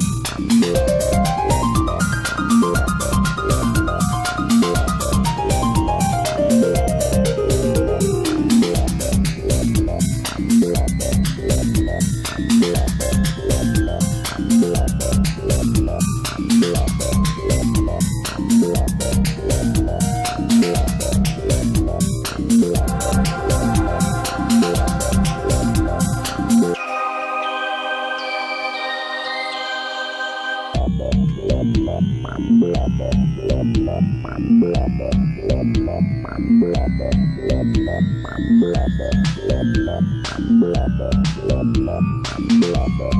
the blue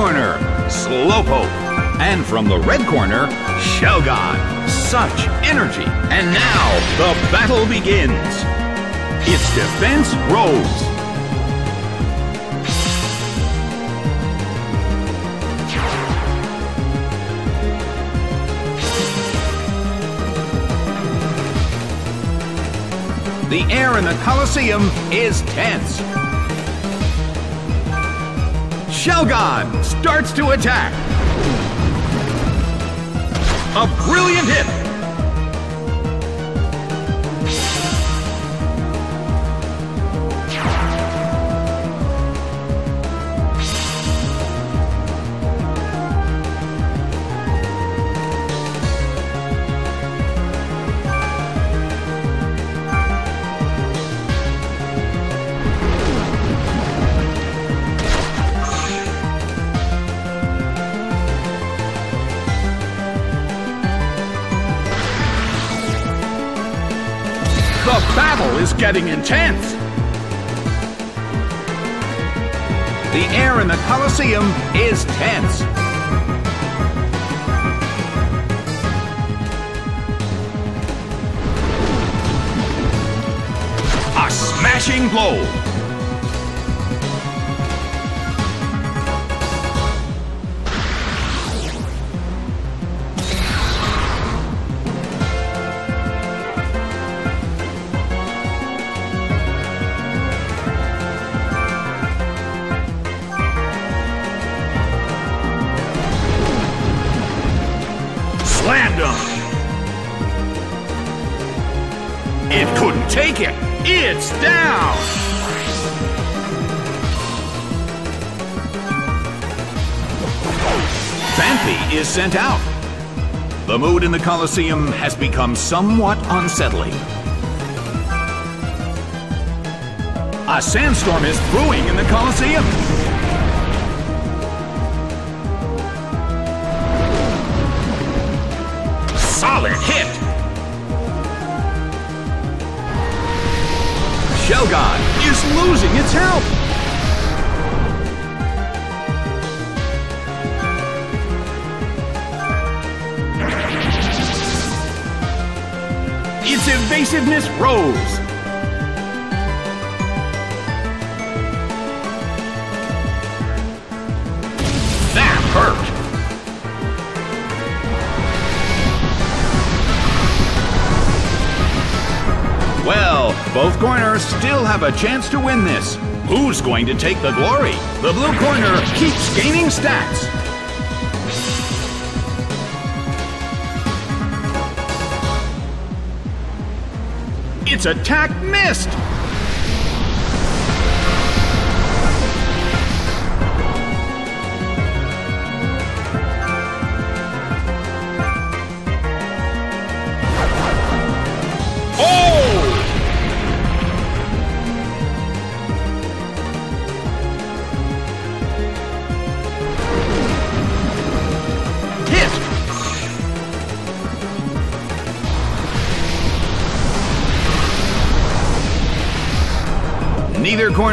corner, Slowpoke. And from the red corner, Shelgon. Such energy. And now the battle begins. It's Defense Rose. The air in the Colosseum is tense. Shelgon starts to attack. A brilliant hit getting intense. The air in the Colosseum is tense. A smashing blow. Take it. It's down. Phanpy is sent out. The mood in the Colosseum has become somewhat unsettling. A sandstorm is brewing in the Colosseum. Losing its health. Its evasiveness rose. That hurt. Well, both corners still have a chance to win this. Who's going to take the glory? The blue corner keeps gaining stats. Its attack missed!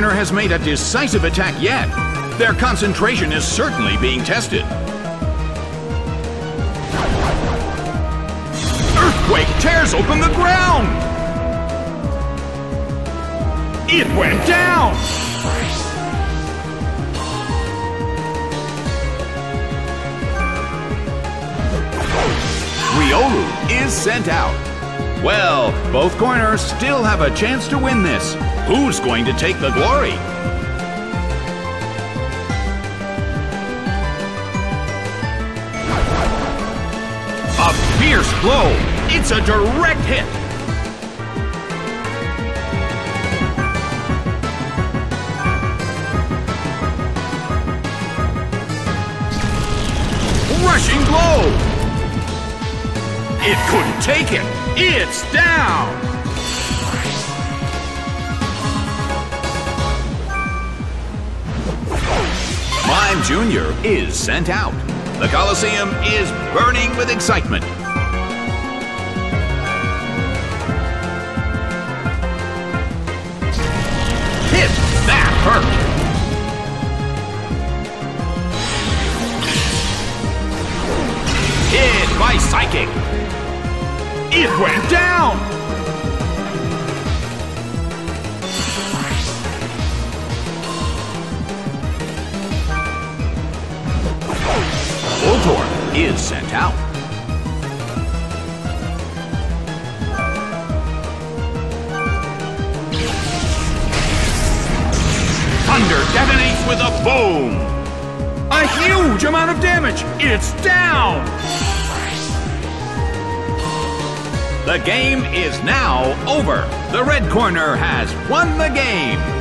Has made a decisive attack yet. Their concentration is certainly being tested. Earthquake tears open the ground! It went down! Riolu is sent out. Well, both corners still have a chance to win this. Who's going to take the glory? A fierce blow! It's a direct hit! Rushing blow! It couldn't take it! It's down! Mime Jr. is sent out. The Coliseum is burning with excitement. Hit! That hurt! Hit by Psychic! It went down! Voltorb is sent out. Thunder detonates with a boom! A huge amount of damage! It's down! The game is now over. The red corner has won the game.